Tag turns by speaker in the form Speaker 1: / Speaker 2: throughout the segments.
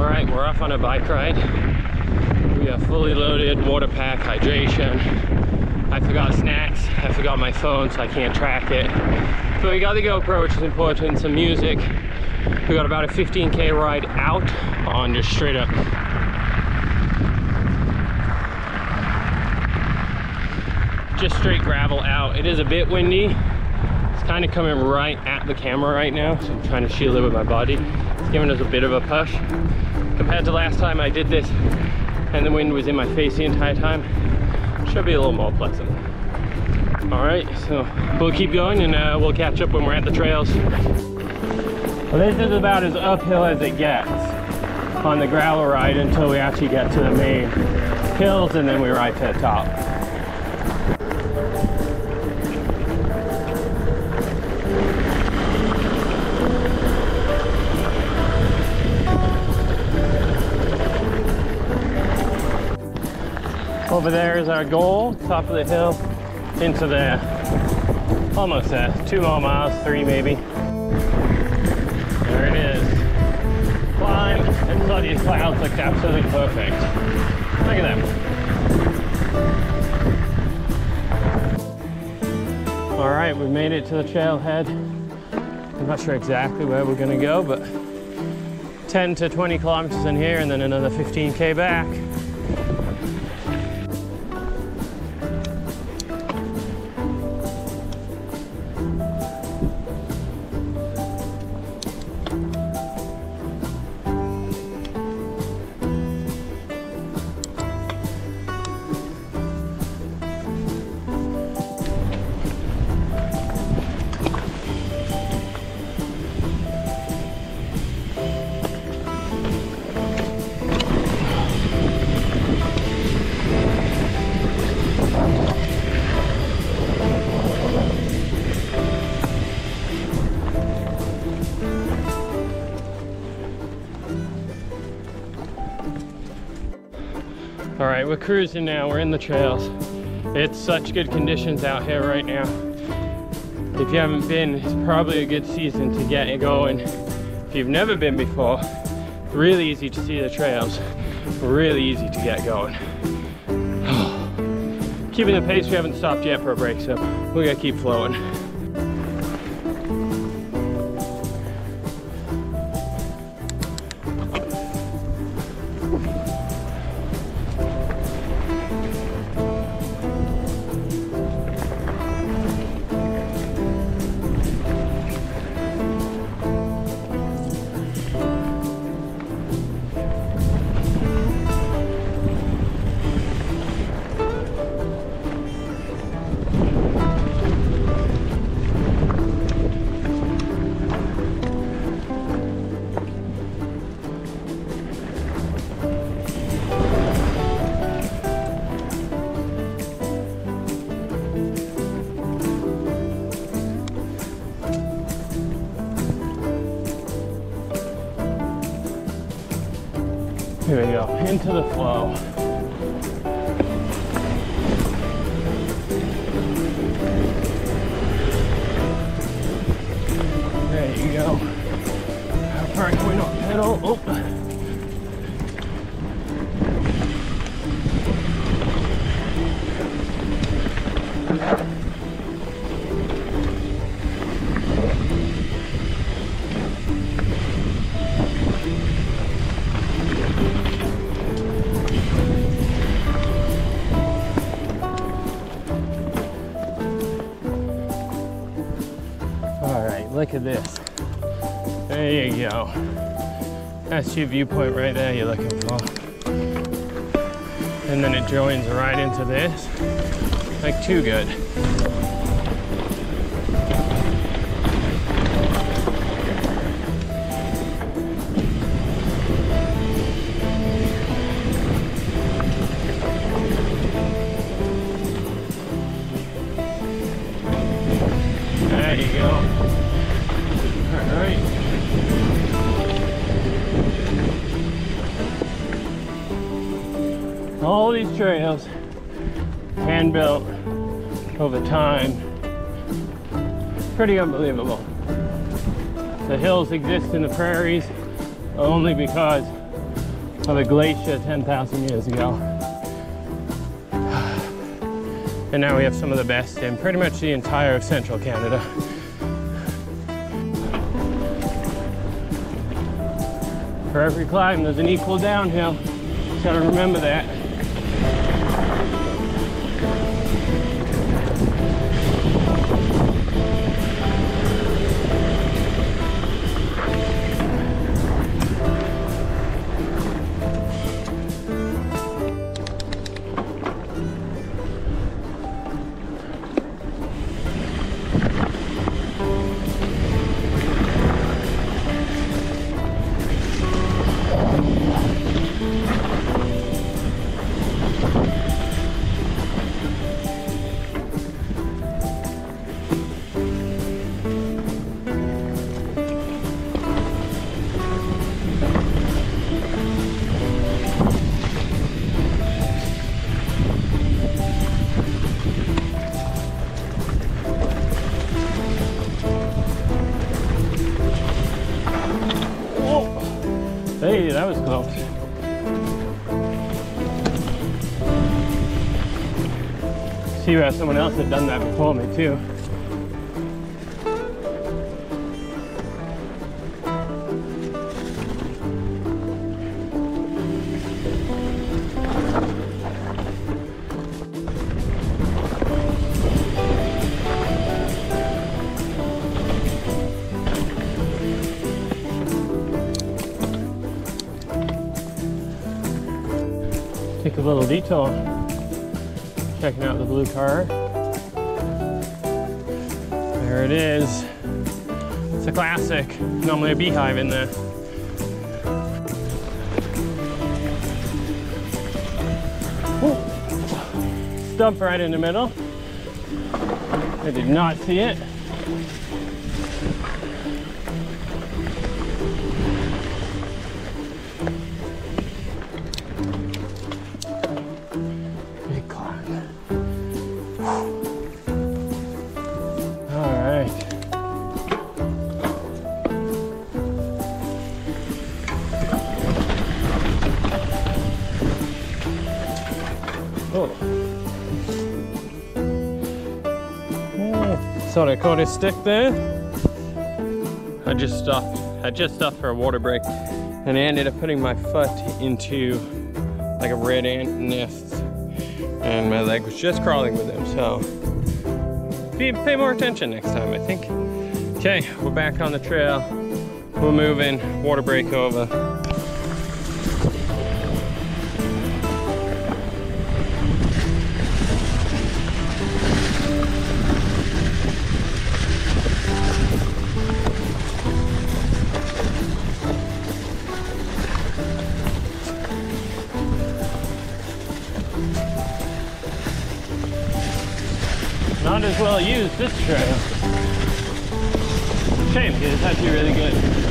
Speaker 1: All right, we're off on a bike ride. We got fully loaded water pack, hydration. I forgot snacks. I forgot my phone, so I can't track it. But we got the GoPro, which is important, some music. We got about a 15K ride out on just straight up just straight gravel out. It is a bit windy. It's kind of coming right at the camera right now, so I'm trying to shield it with my body. Giving us a bit of a push. Compared to last time I did this and the wind was in my face the entire time, should be a little more pleasant. All right, so we'll keep going and uh, we'll catch up when we're at the trails. Well, this is about as uphill as it gets on the gravel ride until we actually get to the main hills and then we ride to the top. Over there is our goal, top of the hill, into there. Almost there, two more miles, three maybe. There it is. Climb, and saw these clouds looked absolutely perfect. Look at them. All right, we made it to the trailhead. I'm not sure exactly where we're gonna go, but 10 to 20 kilometers in here and then another 15K back. We're cruising now. We're in the trails. It's such good conditions out here right now. If you haven't been, it's probably a good season to get it going. If you've never been before, really easy to see the trails. Really easy to get going. Keeping the pace, we haven't stopped yet for a break, so we gotta keep flowing. Here we go, into the flow. There you go. Far can we not pedal? Oh. Look at this. There you go. That's your viewpoint right there you're looking for. And then it joins right into this. Like too good. There you go. All these trails, hand built over time, pretty unbelievable. The hills exist in the prairies only because of a glacier 10,000 years ago. And now we have some of the best in pretty much the entire of central Canada. For every climb, there's an equal downhill. Just gotta remember that. See where someone else had done that before me too. Take a little detour. Checking out the blue car. There it is. It's a classic. Normally a beehive in there. Stump right in the middle. I did not see it. Oh. I caught a stick there. I just stopped. I just stopped for a water break, and I ended up putting my foot into like a red ant nest, and my leg was just crawling with him. So, be, pay more attention next time, I think. Okay, we're back on the trail. We're moving. Water break over. Well used this trail. Shame, because it's actually really good.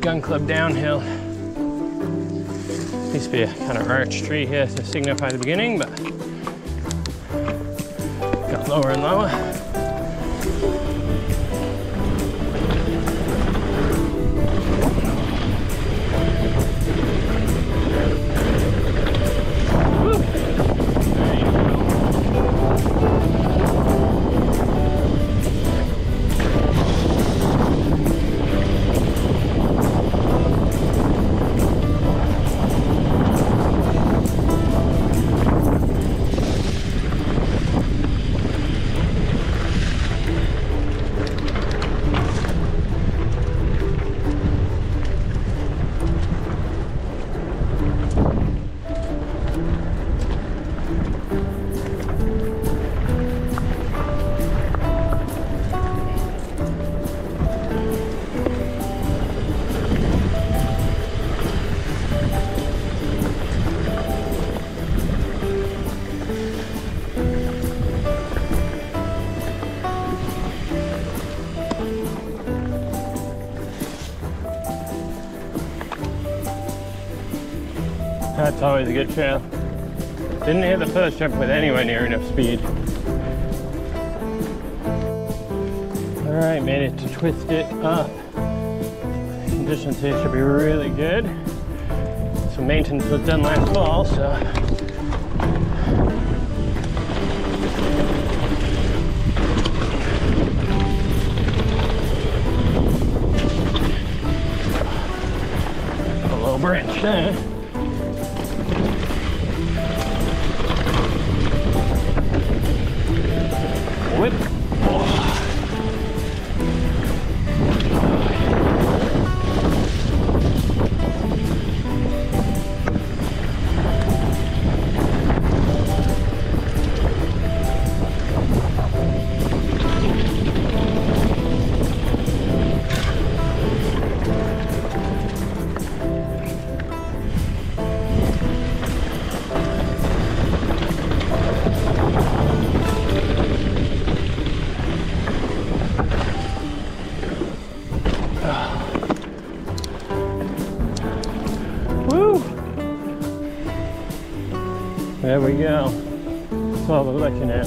Speaker 1: Gun Club Downhill. Used to be a kind of arch tree here to signify the beginning, but got lower and lower. That's always a good trail. Didn't hit the first jump with anywhere near enough speed. All right, made it to twist it up. Conditions here should be really good. Some maintenance was done last fall, so. A low branch there. Whip. Go. That's all we're looking at.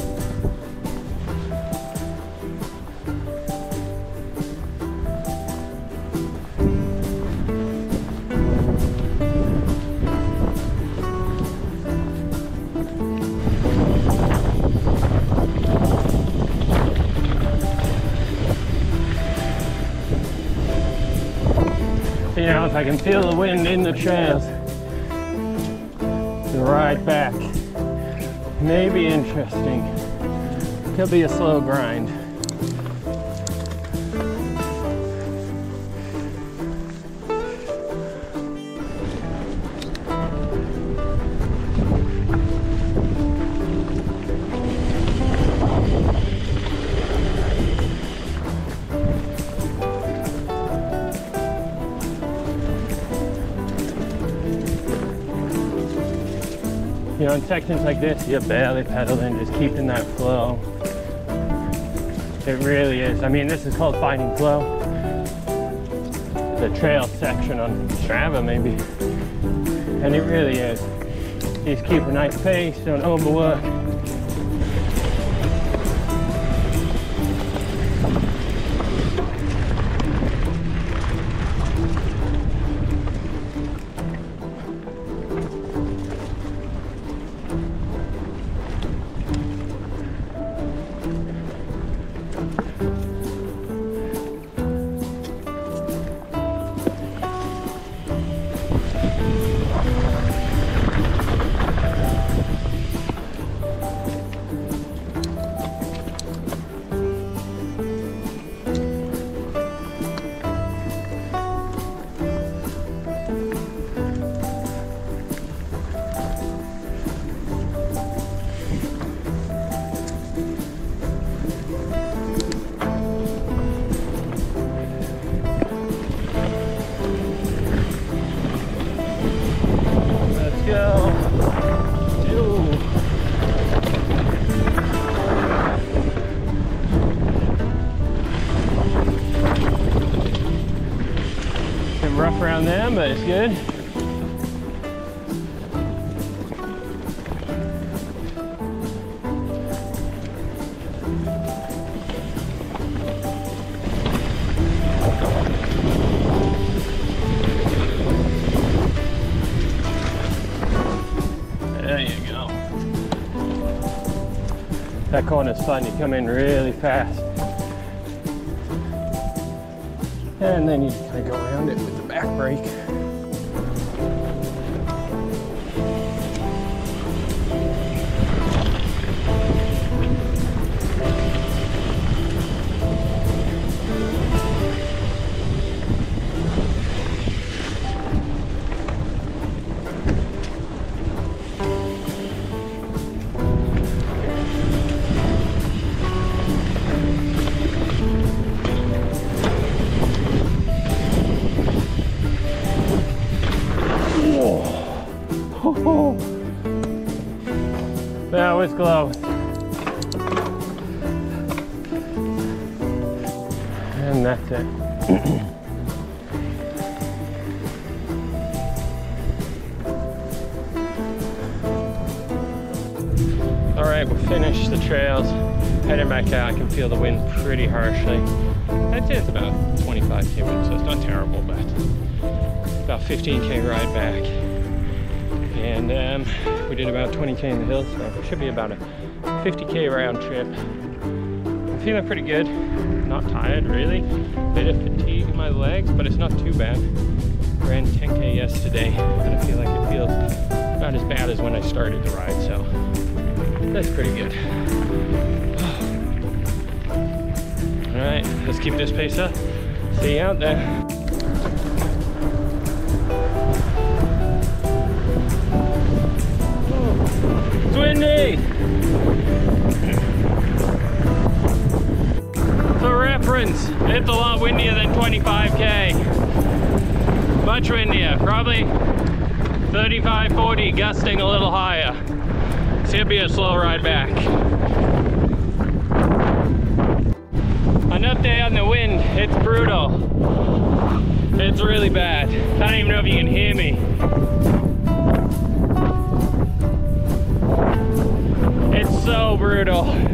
Speaker 1: You know, if I can feel the wind in the trails, right back may be interesting. Could be a slow grind. You know, in sections like this, you're barely pedaling, just keeping that flow. It really is. I mean, this is called finding flow. The trail section on Strava, maybe. And it really is. Just keep a nice pace, don't overwork. But it's good. There you go. That corner's fun, you come in really fast. And then you kind of go around it with the back brake. always glow. And that's it. All right, we'll finish the trails. Heading back out, I can feel the wind pretty harshly. I'd say it's about 25 km, so it's not terrible, but about 15k ride back. And um, we did about 20k in the hills, so it should be about a 50k round trip. I'm feeling pretty good. Not tired, really. Bit of fatigue in my legs, but it's not too bad. Ran 10k yesterday, and I feel like it feels about as bad as when I started the ride, so that's pretty good. All right, let's keep this pace up. See you out there. Probably 35, 40, gusting a little higher. It's gonna be a slow ride back. An update on the wind, it's brutal. It's really bad. I don't even know if you can hear me. It's so brutal.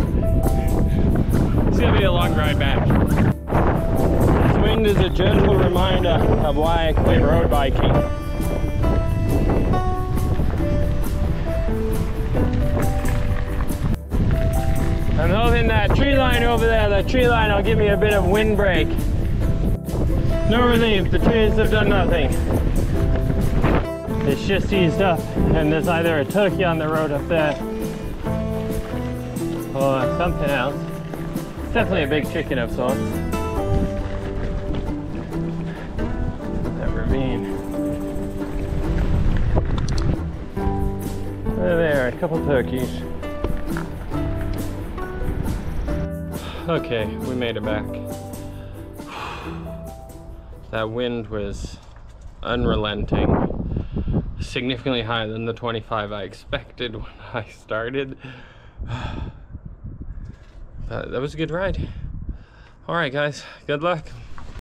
Speaker 1: Is a gentle reminder of why I quit road biking. I'm hoping that tree line over there, that tree line will give me a bit of windbreak. No relief, the trees have done nothing. It's just eased up and there's either a turkey on the road up there or something else. It's definitely a big chicken of sorts. Ravine. There, there, a couple turkeys. Okay, we made it back. That wind was unrelenting, significantly higher than the 25 I expected when I started. But that was a good ride. All right, guys, good luck.